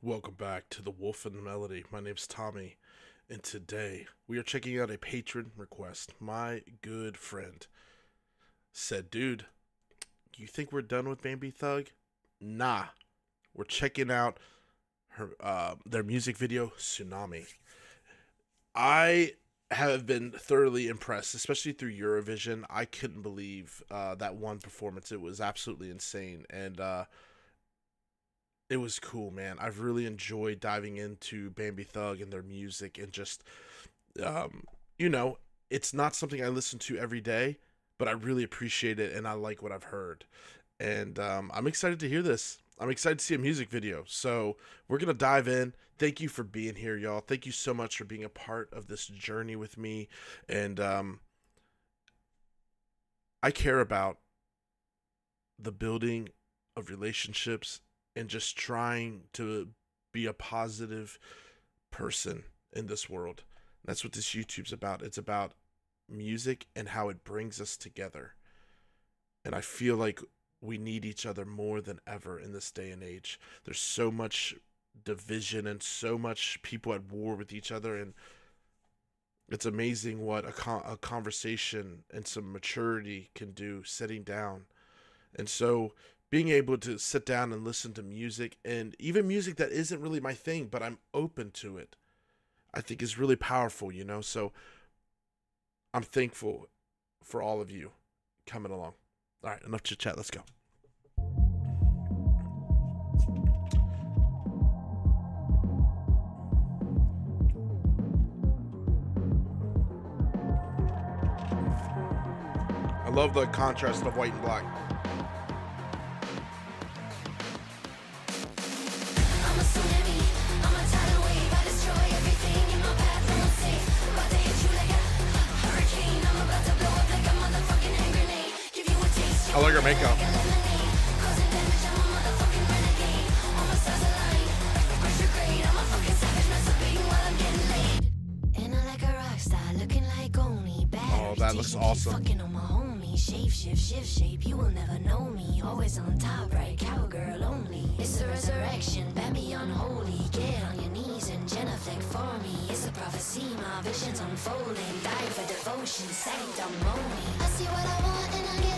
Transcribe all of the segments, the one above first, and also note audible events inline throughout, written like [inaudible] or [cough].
Welcome back to the Wolff and the Melody. My name's Tommy, and today we are checking out a Patreon request. My good friend said, Dude, you think we're done with Bambie Thug? Nah. We're checking out her uh, their music video, Tsunami. I have been thoroughly impressed, especially through Eurovision. I couldn't believe uh, that one performance. It was absolutely insane. And uh, it was cool, man. I've really enjoyed diving into Bambie Thug and their music and just, um, you know, it's not something I listen to every day, but I really appreciate it and I like what I've heard. And um, I'm excited to hear this. I'm excited to see a music video. So we're going to dive in. Thank you for being here, y'all. Thank you so much for being a part of this journey with me. And um, I care about the building of relationships and just trying to be a positive person in this world. That's what this YouTube's about. It's about music and how it brings us together. And I feel like we need each other more than ever in this day and age. There's so much division and so much people at war with each other and it's amazing what a, con- a conversation and some maturity can do sitting down. And so being able to sit down and listen to music and even music that isn't really my thing, but I'm open to it, I think is really powerful, you know? So I'm thankful for all of you coming along. All right, enough chit chat. Let's go. I love the contrast of white and black. Looking like only bad. Oh, that looks awesome. Fucking on my homie, shape shift, shift shape. You will never know me. Always on top, right? Cowgirl only. It's a resurrection, Bambie unholy. Get on your knees and genuflect for me. It's a prophecy, my visions unfolding. Die for devotion, sanctimony. I see what I want and I get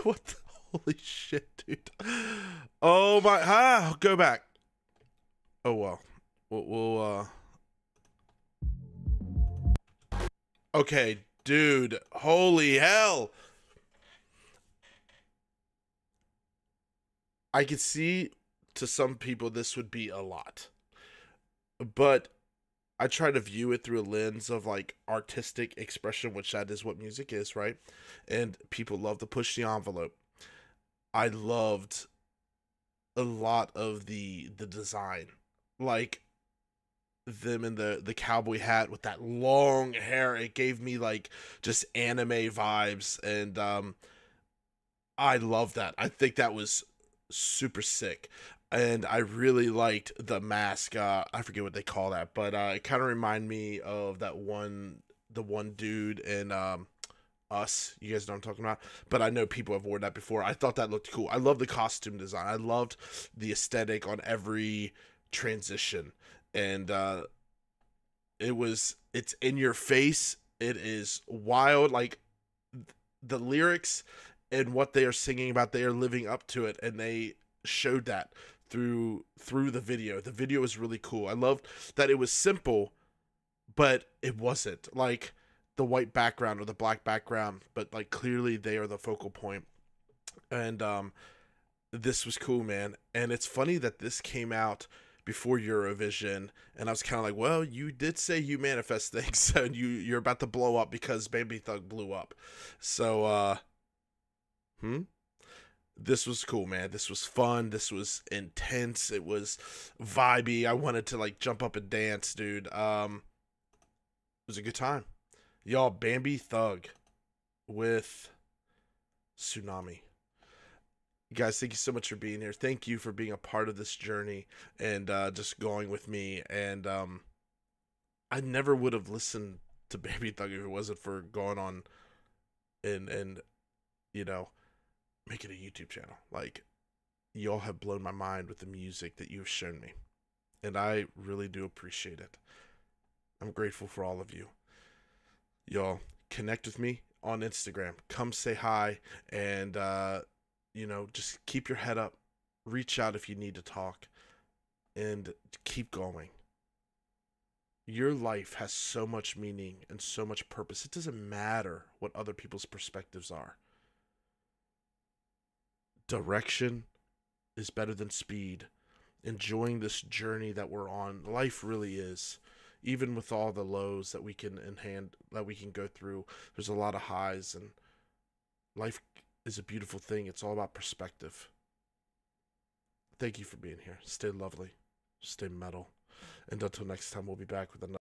[laughs] what the holy shit, dude? Oh my ah, go back. Oh well. We'll, we'll uh Okay, dude. Holy hell. I could see to some people this would be a lot. But I try to view it through a lens of like artistic expression, which that is what music is, right? And people love to push the envelope. I loved a lot of the the design. Like them in the the cowboy hat with that long hair it gave me like just anime vibes and um I love that. I think that was super sick. And I really liked the mask. Uh, I forget what they call that, but uh, it kind of reminded me of that one, the one dude in um, Us. You guys know what I'm talking about. But I know people have worn that before. I thought that looked cool. I love the costume design. I loved the aesthetic on every transition, and uh, it was it's in your face. It is wild. Like the lyrics and what they are singing about they are living up to it and they showed that through through the video. The video was really cool. I loved that it was simple but it wasn't. Like the white background or the black background but like clearly they are the focal point. And um this was cool man. And it's funny that this came out before Eurovision, and I was kind of like, "Well, you did say you manifest [laughs] things, so you you're about to blow up because Bambie Thug blew up." So, uh, Hmm? This was cool, man. This was fun. This was intense. It was vibey. I wanted to like jump up and dance, dude. Um it was a good time. Y'all, Bambie Thug with Tsunami. You guys, thank you so much for being here. Thank you for being a part of this journey and uh just going with me and um I never would have listened to [laughs] Bambie Thug if it wasn't for going on and and you know make it a YouTube channel. Like, y'all have blown my mind with the music that you've shown me. And I really do appreciate it. I'm grateful for all of you. Y'all connect with me on Instagram. Come say hi and, uh, you know, just keep your head up. Reach out if you need to talk and keep going. Your life has so much meaning and so much purpose. It doesn't matter what other people's perspectives are direction is better than speed. Enjoying this journey that we're on, life really is. Even with all the lows that we can in hand that we can go through, there's a lot of highs, and life is a beautiful thing. It's all about perspective. Thank you for being here. Stay lovely, stay metal, and until next time, we'll be back with another.